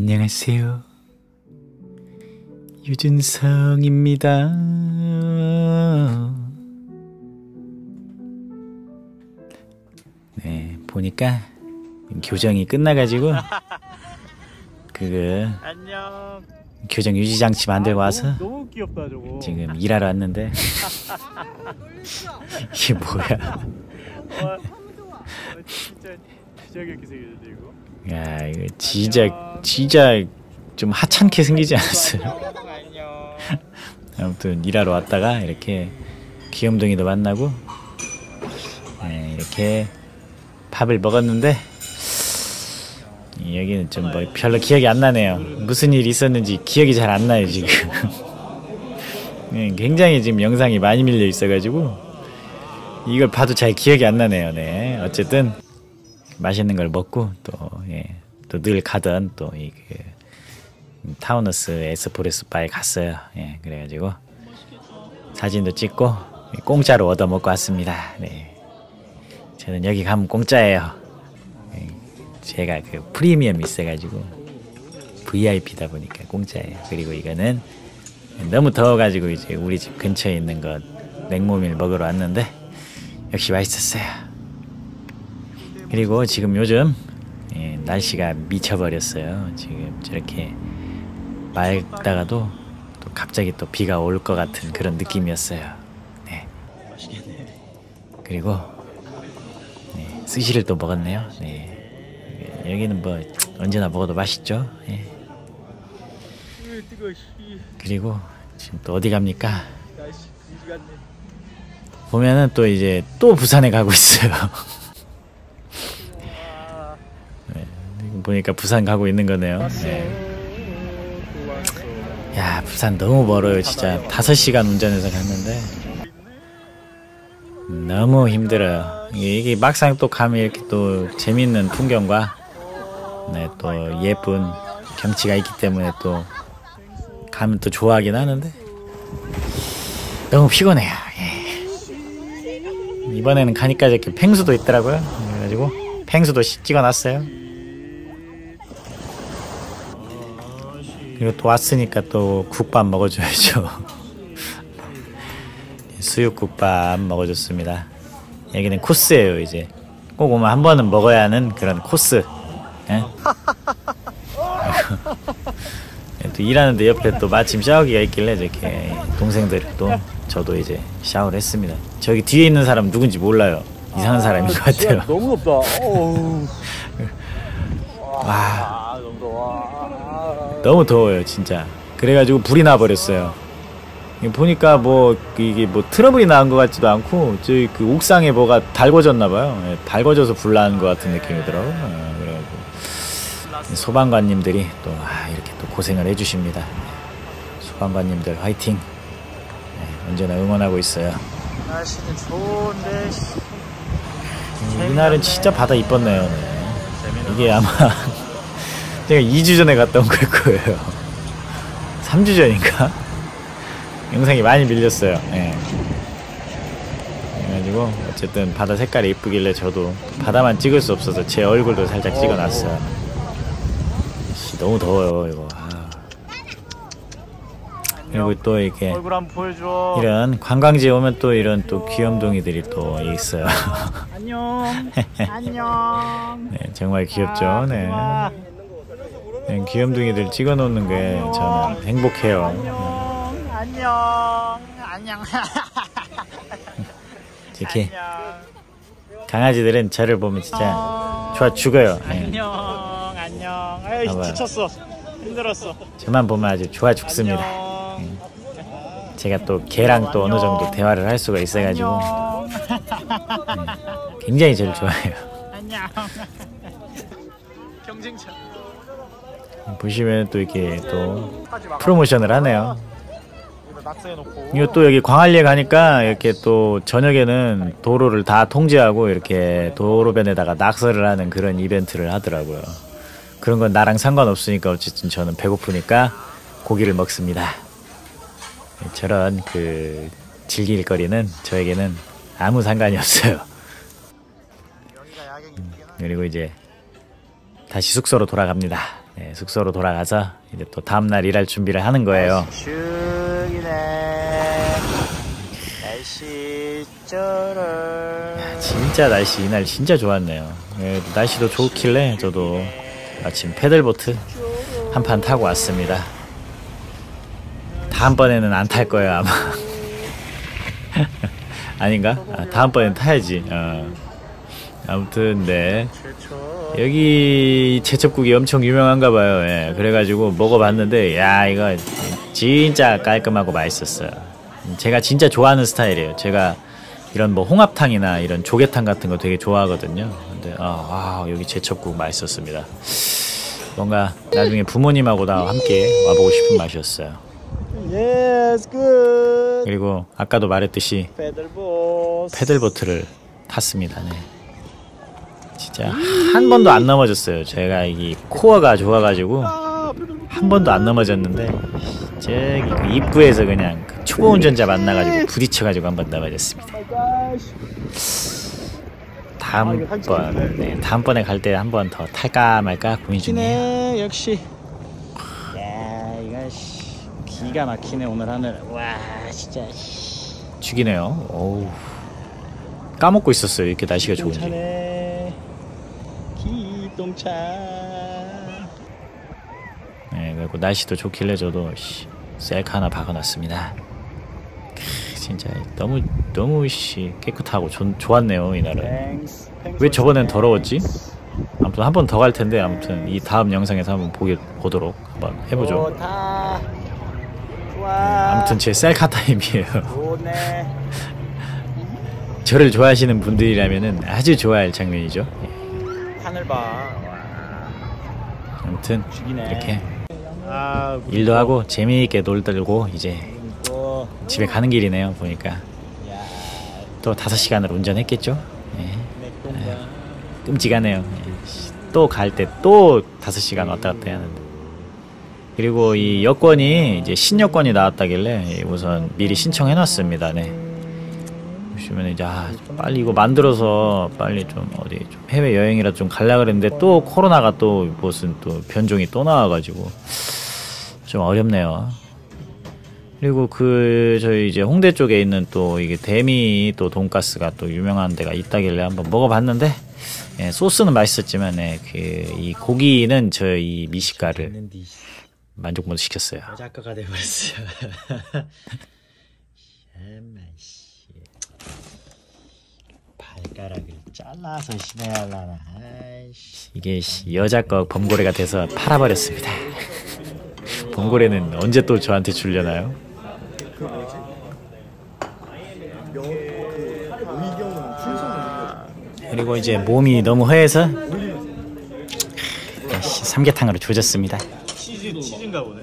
안녕하세요. 유준성입니다. 네, 보니까 교정이 끝나가지고 그거 안녕. 교정 유지 장치 만들고 아, 와서 너무, 너무 귀엽다. 지금 일하러 왔는데 이게 뭐야? 와, 어, 진짜 진짜 귀엽게 생겼는데 이거. 야 이거 진짜 진짜 좀 하찮게 생기지 않았어요? 아무튼 일하러 왔다가 이렇게 귀염둥이도 만나고 네, 이렇게 밥을 먹었는데 여기는 좀 뭐 별로 기억이 안 나네요. 무슨 일이 있었는지 기억이 잘 안 나요 지금. 네, 굉장히 지금 영상이 많이 밀려 있어가지고 이걸 봐도 잘 기억이 안 나네요. 네, 어쨌든 맛있는 걸 먹고 또또 늘 가던 또이 그 타우너스 에스프레소 바에 갔어요. 예, 그래가지고 사진도 찍고 공짜로 얻어 먹고 왔습니다. 네, 저는 여기 가면 공짜예요. 예, 제가 그 프리미엄 있어가지고 VIP다 보니까 공짜예요. 그리고 이거는 너무 더워가지고 이제 우리 집 근처에 있는 거 냉모밀 먹으러 왔는데 역시 맛있었어요. 그리고 지금 요즘 예, 날씨가 미쳐버렸어요. 지금 저렇게 맑다가도 또 갑자기 또 비가 올 것 같은 그런 느낌이었어요. 네. 그리고 네, 스시를 또 먹었네요. 네. 여기는 뭐 언제나 먹어도 맛있죠. 예. 그리고 지금 또 어디 갑니까? 보면은 또 이제 또 부산에 가고 있어요. 아, 지금 보니까 부산 가고 있는 거네요. 네. 야 부산 너무 멀어요 진짜. 5시간 운전해서 갔는데. 너무 힘들어요. 이게, 막상 또 가면 이렇게 또 재밌는 풍경과 네, 또 예쁜 경치가 있기 때문에 또 가면 또 좋아하긴 하는데. 너무 피곤해요. 예. 이번에는 가니까 이렇게 펭수도 있더라고요. 그래가지고 펭수도 시- 찍어놨어요 그리고 또 왔으니까 또 국밥 먹어줘야죠. 수육국밥 먹어줬습니다. 여기는 코스예요 이제. 꼭 오면 한 번은 먹어야 하는 그런 코스. 예? 또 일하는데 옆에 또 마침 샤워기가 있길래 이렇게 동생들 또 저도 이제 샤워를 했습니다. 저기 뒤에 있는 사람 누군지 몰라요. 이상한 사람인 것 진짜 같아요. 너무. 어우. 와 아. 아. 너무 더워요 진짜. 그래가지고 불이 나버렸어요. 보니까 뭐 이게 뭐 트러블이 나는 것 같지도 않고 저기 그 옥상에 뭐가 달궈졌나봐요. 예, 달궈져서 불 나는 것 같은 느낌이더라고요 예, 그래가지고. 소방관님들이 또 아, 이렇게 또 고생을 해주십니다. 소방관님들 화이팅. 예, 언제나 응원하고 있어요. 날씨는 좋은데. 씨. 음, 이날은 진짜 바다 이뻤네요 네. 이게 아마 제가 2주 전에 갔다 온 걸 거예요. 3주 전인가? 영상이 많이 밀렸어요. 예. 그래가지고 어쨌든 바다 색깔이 이쁘길래 저도 바다만 찍을 수 없어서 제 얼굴도 살짝 찍어놨어요. 씨, 너무 더워요 이거. 아. 그리고 또 이렇게. 이런 관광지에 오면 또 이런 또 귀염둥이들이 또 있어요. 안녕. 안녕. 네, 정말 귀엽죠. 네. 아, 그냥 귀염둥이들 찍어놓는 게 저는 행복해요. 안녕. 안녕. 안녕. 이렇게. 강아지들은 저를 보면 진짜 좋아 죽어요. 예. 안녕. 안녕. 아유. 지쳤어. 힘들었어. 저만 보면 아주 좋아 죽습니다. 안녕. 제가 또 걔랑 또 어느 정도 대화를 할 수가 있어가지고. 굉장히 저를 좋아해요. 안녕. 경쟁자. 보시면 또 이렇게 또 프로모션을 하네요. 이거 또 여기 광안리에 가니까 이렇게 또 저녁에는 도로를 다 통제하고 이렇게 도로변에다가 낙서를 하는 그런 이벤트를 하더라고요. 그런 건 나랑 상관없으니까 어쨌든 저는 배고프니까 고기를 먹습니다. 저런 그 즐길 거리는 저에게는 아무 상관이 없어요. 그리고 이제 다시 숙소로 돌아갑니다. 네, 숙소로 돌아가서 이제 또 다음날 일할 준비를 하는 거예요. 죽이네 날씨 쩔어 진짜 날씨 이날 진짜 좋았네요. 예, 날씨도 좋길래 저도 마침 패들보트 한 판 타고 왔습니다. 다음번에는 안 탈 거예요 아마. 아닌가? 아, 다음번엔 타야지. 어. 아무튼 네 여기 제첩국이 엄청 유명한가 봐요. 예, 그래가지고 먹어봤는데 야 이거 진짜 깔끔하고 맛있었어요. 제가 진짜 좋아하는 스타일이에요. 제가 이런 뭐 홍합탕이나 이런 조개탕 같은 거 되게 좋아하거든요. 근데 아, 아, 여기 제첩국 맛있었습니다. 뭔가 나중에 부모님하고 다 함께 와보고 싶은 맛이었어요. 그리고 아까도 말했듯이 패들보트를 탔습니다. 네. 진짜 한 번도 안 넘어졌어요. 제가 이 코어가 좋아가지고 한 번도 안 넘어졌는데 저기 그 입구에서 그냥 그 초보 운전자 만나가지고 부딪혀가지고 한 번 넘어졌습니다. 다음번 네, 다음번에 갈 때 한 번 더 탈까 말까 고민 중이에요. 막히네 역시 야 이거 씨 기가 막히네 오늘 하늘 와 진짜 씨. 죽이네요. 어우 까먹고 있었어요. 이렇게 날씨가 좋은지. 기똥차 네, 그리고 날씨도 좋길래 저도 씨, 셀카 하나 박아놨습니다. 크, 진짜 너무 너무 씨 깨끗하고 좋, 좋았네요 이날은. 왜 저번엔 더러웠지? 아무튼 한 번 더 갈 텐데 아무튼 이 다음 영상에서 한번 보게 보도록 한번 해보죠. 좋아 아무튼 제 셀카 타임이에요. 저를 좋아하시는 분들이라면은 아주 좋아할 장면이죠. 예, 봐 와. 아무튼 죽이네 이렇게 아 일도 하고 재미있게 놀들고 이제 또 집에 가는 길이네요. 보니까 야, 또 다섯 시간을 운전했겠죠. 예. 맥동가 끔찍하네요. 또갈 때또 다섯 시간 왔다 갔다 해야 하는데. 그리고 이 여권이 이제 신여권이 나왔다길래 우선 미리 신청해 놨습니다. 네. 보시면 이제 아, 빨리 이거 만들어서 빨리 좀 어디 좀 해외 여행이라 좀 갈라 그랬는데 또 코로나가 또 무슨 또 변종이 또 나와가지고 좀 어렵네요. 그리고 그 저희 이제 홍대 쪽에 있는 또 이게 대미 또 돈가스가 또 유명한 데가 있다길래 한번 먹어봤는데 예, 소스는 맛있었지만 예, 그이 고기는 저희 미식가를 만족 못 시켰어요. 여자가가 돼버렸어 엄마 씨 발가락을 잘라서 신어야 아이씨 이게 씨, 여자 거 범고래가 돼서 팔아버렸습니다. 범고래는 언제 또 저한테 줄려나요? 그리고 이제 몸이 너무 허해서 씨, 삼계탕으로 조졌습니다.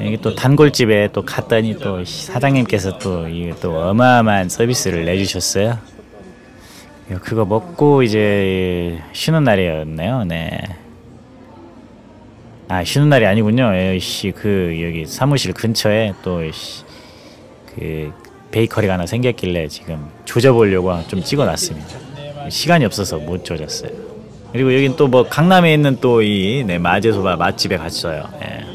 이게 또 단골집에 또 갔더니 또 씨, 사장님께서 또 이게 또 어마어마한 서비스를 내주셨어요. 이거 그거 먹고 이제 쉬는 날이었네요. 네. 아 쉬는 날이 아니군요. 씨 그 여기 사무실 근처에 또그 베이커리가 하나 생겼길래 지금 조져보려고 좀 찍어놨습니다. 시간이 없어서 못 조졌어요. 그리고 여긴 또 뭐 강남에 있는 또이 네, 마제소바 맛집에 갔어요. 예.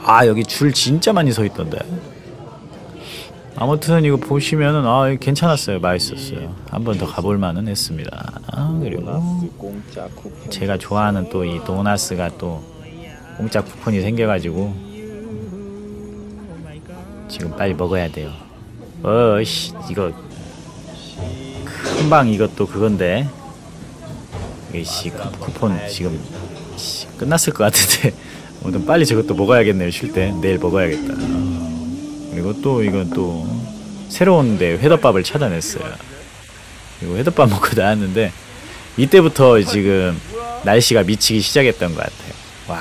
아 여기 줄 진짜 많이 서 있던데. 아무튼 이거 보시면은 아 괜찮았어요. 맛있었어요. 한 번 더 가볼 만은 했습니다. 아, 그리고 제가 좋아하는 또 이 도나스가 또 공짜 쿠폰이 생겨가지고 지금 빨리 먹어야 돼요. 어씨 이거 금방 이것도 그건데 이씨 쿠폰 지금 씨, 끝났을 것 같은데 아무튼 빨리 저것도 먹어야겠네요. 쉴 때 내일 먹어야겠다. 그리고 또 이건 또 새로운데 회덮밥을 찾아냈어요. 그리고 회덮밥 먹고 나왔는데 이때부터 지금 날씨가 미치기 시작했던 것 같아요. 와,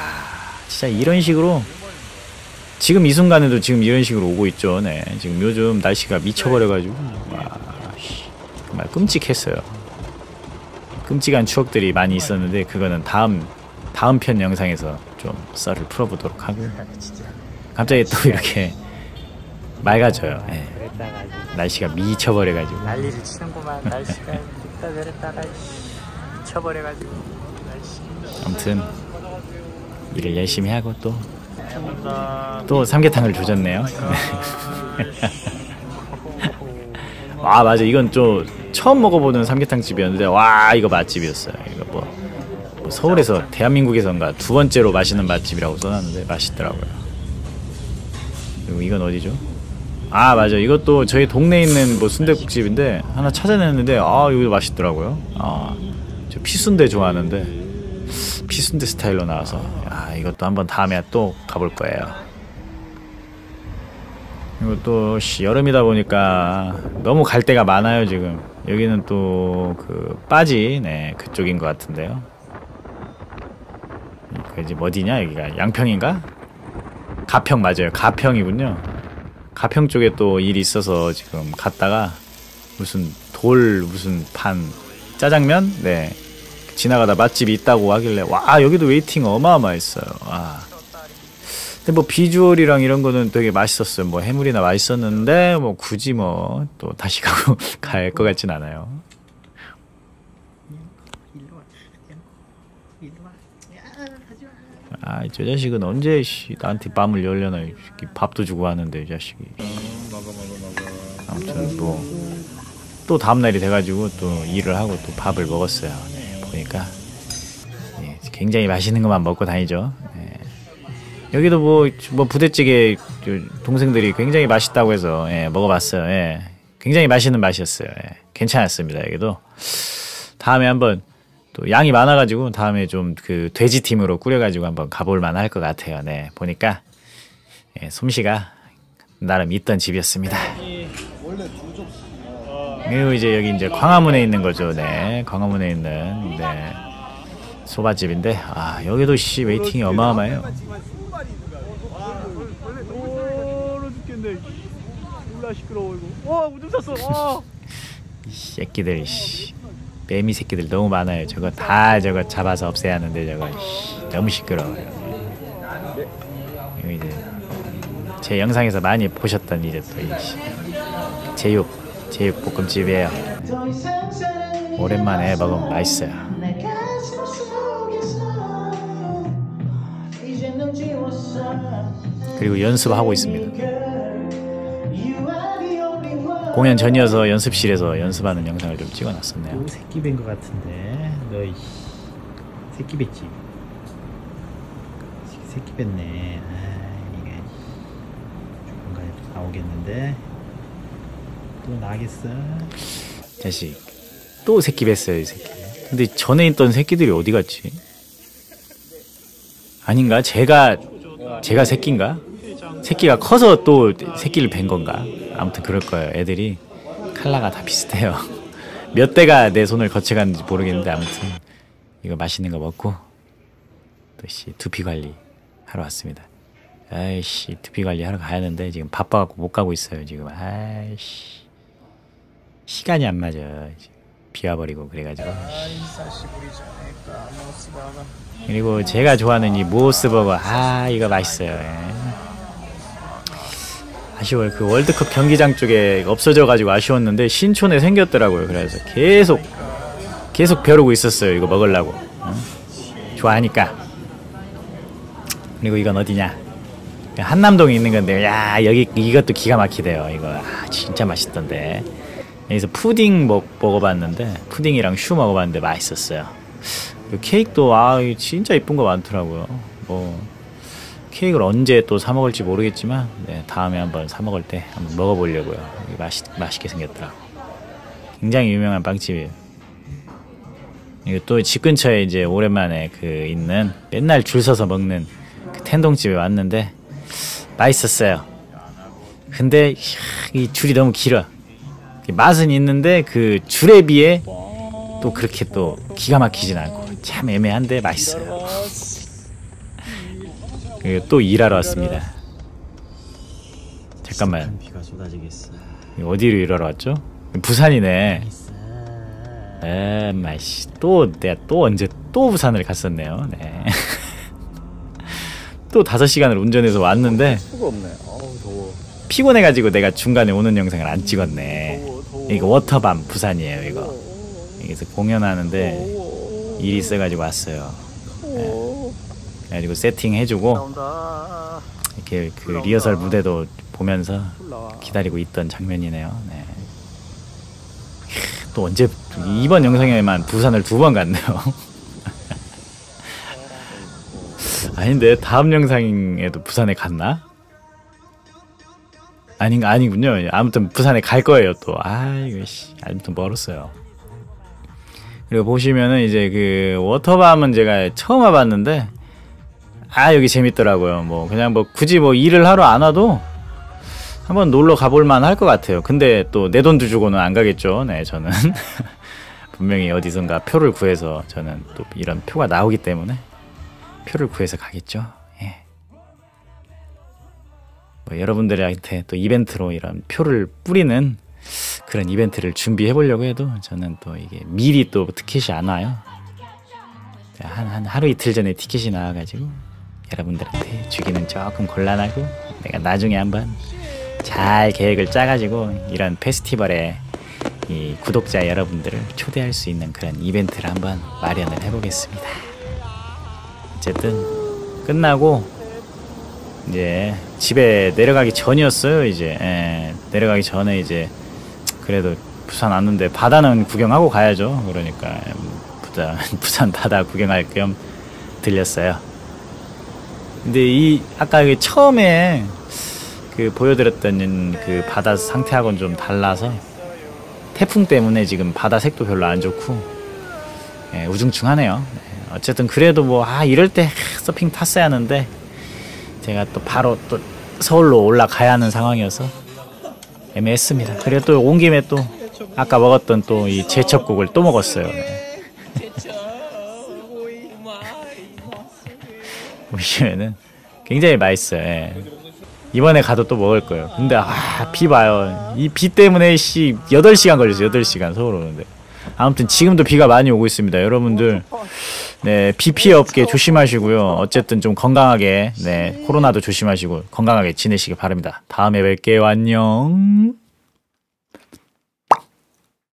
진짜 이런 식으로 지금 이 순간에도 지금 이런 식으로 오고 있죠. 네, 지금 요즘 날씨가 미쳐버려가지고 와, 씨, 정말 끔찍했어요. 끔찍한 추억들이 많이 있었는데 그거는 다음 다음 편 영상에서 좀 썰을 풀어보도록 하고 갑자기 또 이렇게 맑아져요. 예. 그랬다가 날씨가 미쳐버려가지고 난리를 치는구만 날씨가 있다 저랬다가 씨, 미쳐버려가지고 날씨 아무튼 일을 열심히 하고 또 또 삼계탕을 조졌네요. 아 맞아 이건 좀 처음 먹어보는 삼계탕 집이었는데 와 이거 맛집이었어요. 이거 뭐, 뭐 서울에서 대한민국에선가 두 번째로 맛있는 맛집이라고 써놨는데 맛있더라고요. 그리고 이건 어디죠? 아 맞아. 이것도 저희 동네에 있는 뭐 순대국집인데 하나 찾아냈는데 아 여기도 맛있더라고요. 아저 피순대 좋아하는데 피순대 스타일로 나와서 아 이것도 한번 다음에 또 가볼 거예요. 그리고 또 씨, 여름이다 보니까 너무 갈 데가 많아요 지금. 여기는 또 그 빠지 네 그쪽인 것 같은데요. 그 지금 어디냐? 여기가 양평인가? 가평 맞아요. 가평이군요 가평 쪽에 또 일이 있어서 지금 갔다가 무슨 돌 무슨 판 짜장면 네 지나가다 맛집이 있다고 하길래 와 여기도 웨이팅 어마어마했어요 와 근데 뭐 비주얼이랑 이런 거는 되게 맛있었어요. 뭐 해물이나 맛있었는데 뭐 굳이 뭐 또 다시 가고 갈 것 같진 않아요. 아, 저 자식은 언제 씨 나한테 밤을 열려나 밥도 주고 하는데 이 자식이. 아무튼 뭐또 다음 날이 돼가지고 또 일을 하고 또 밥을 먹었어요. 네, 보니까 예, 굉장히 맛있는 것만 먹고 다니죠. 예. 여기도 뭐, 뭐 부대찌개 동생들이 굉장히 맛있다고 해서 예, 먹어봤어요. 예. 굉장히 맛있는 맛이었어요. 예. 괜찮았습니다. 여기도 다음에 한번 또 양이 많아가지고 다음에 좀 그 돼지 팀으로 꾸려가지고 한번 가볼 만할 것 같아요. 네 보니까 예, 솜씨가 나름 있던 집이었습니다. 그리고 이제 여기 이제 광화문에 있는 거죠. 네 광화문에 있는 네 소바집인데 아 여기도 씨 웨이팅이 어마어마해요. 죽겠네. 몰라 시끄러워 이거. 와 쌌어. 와. 이 새끼들 씨 매미 새끼들 너무 많아요. 저거 다 저거 잡아서 없애야 하는데 저거 씨, 너무 시끄러워요. 이제 제 영상에서 많이 보셨던 이제 또이 제육 제육 볶음집이에요. 오랜만에 먹으면 맛있어요. 그리고 연습하고 있습니다. 공연 전이어서 연습실에서 연습하는 영상을 좀 찍어놨었네요. 새끼 뵌것 같은데 너희 새끼 뵀지? 새끼 뵀네. 아 이게 또 나오겠는데 또 나겠어? 자식 또 새끼 뵀어요 이 새끼. 근데 전에 있던 새끼들이 어디 갔지? 아닌가? 제가 제가 새끼인가? 새끼가 커서 또 새끼를 뵌 건가? 아무튼 그럴 거예요. 애들이 칼라가 다 비슷해요. 몇 대가 내 손을 거쳐갔는지 모르겠는데 아무튼 이거 맛있는 거 먹고 또씨 두피 관리 하러 왔습니다. 아이씨 두피 관리 하러 가야 하는데 지금 바빠갖고 못 가고 있어요 지금 아이씨 시간이 안 맞아 비와버리고 그래가지고 그리고 제가 좋아하는 이 모스버거 아 이거 맛있어요 예. 아쉬워요. 그 월드컵 경기장 쪽에 없어져가지고 아쉬웠는데 신촌에 생겼더라고요. 그래서 계속 계속 벼르고 있었어요. 이거 먹으려고. 어? 좋아하니까. 그리고 이건 어디냐? 한남동에 있는 건데, 야 여기 이것도 기가 막히대요. 이거 아, 진짜 맛있던데. 여기서 푸딩 먹, 먹어봤는데 푸딩이랑 슈 먹어봤는데 맛있었어요. 케이크도 아 진짜 이쁜 거 많더라고요. 뭐 케이크를 언제 또 사 먹을지 모르겠지만 네, 다음에 한번 사 먹을 때 한번 먹어보려고요. 맛있 맛있게 생겼더라고. 굉장히 유명한 빵집이에요. 이거 또 집 근처에 이제 오랜만에 그 있는 맨날 줄 서서 먹는 그 텐동집에 왔는데 맛있었어요. 근데 이 줄이 너무 길어. 맛은 있는데 그 줄에 비해 또 그렇게 또 기가 막히진 않고 참 애매한데 맛있어요. 또 일하러 왔습니다. 잠깐만. 어디로 일하러 왔죠? 부산이네. 에, 마씨. 또 내가 또 언제 또 부산을 갔었네요. 네. 또 다섯 시간을 운전해서 왔는데 더워. 피곤해가지고 내가 중간에 오는 영상을 안 찍었네. 이거 워터밤 부산이에요. 이거 여기서 공연하는데 일이 있어가지고 왔어요. 네. 그래가지고 세팅해주고 나온다. 이렇게 그 리허설 무대도 보면서. 기다리고 있던 장면이네요. 네. 또 언제 이번 영상에만 부산을 두 번 갔네요. 아닌데 다음 영상에도 부산에 갔나? 아닌가 아니군요. 아무튼 부산에 갈 거예요 또. 아 이거 씨 아무튼 멀었어요. 그리고 보시면은 이제 그 워터밤은 제가 처음 와봤는데 아 여기 재밌더라고요. 뭐 그냥 뭐 굳이 뭐 일을 하러 안 와도 한번 놀러 가볼 만 할 것 같아요. 근데 또 내 돈도 주고는 안 가겠죠. 네 저는 분명히 어디선가 표를 구해서 저는 또 이런 표가 나오기 때문에 표를 구해서 가겠죠. 예. 뭐 여러분들한테 또 이벤트로 이런 표를 뿌리는 그런 이벤트를 준비해 보려고 해도 저는 또 이게 미리 또 티켓이 안 와요. 한, 한 하루 이틀 전에 티켓이 나와가지고 여러분들한테 주기는 조금 곤란하고 내가 나중에 한번 잘 계획을 짜가지고 이런 페스티벌에 이 구독자 여러분들을 초대할 수 있는 그런 이벤트를 한번 마련을 해보겠습니다. 어쨌든 끝나고 이제 집에 내려가기 전이었어요. 이제 예, 내려가기 전에 이제 그래도 부산 왔는데 바다는 구경하고 가야죠. 그러니까 부산 부산 바다 구경할 겸 들렸어요. 근데 이 아까 그 처음에 그 보여드렸던 그 바다 상태하고는 좀 달라서 태풍 때문에 지금 바다 색도 별로 안 좋고 예, 우중충하네요. 네, 어쨌든 그래도 뭐 아 이럴 때 서핑 탔어야 하는데 제가 또 바로 또 서울로 올라가야 하는 상황이어서 애매했습니다. 그래도 또온 김에 또 아까 먹었던 또 이 제첩국을 또 먹었어요. 보시면은 굉장히 맛있어요. 예. 이번에 가도 또 먹을 거예요. 근데 아, 비 봐요. 이 비 때문에 씨 8시간 걸렸어요. 8시간 서울 오는데. 아무튼 지금도 비가 많이 오고 있습니다. 여러분들 네, 비 피해 없게 조심하시고요. 어쨌든 좀 건강하게 네, 코로나도 조심하시고 건강하게 지내시기 바랍니다. 다음에 뵐게요. 안녕.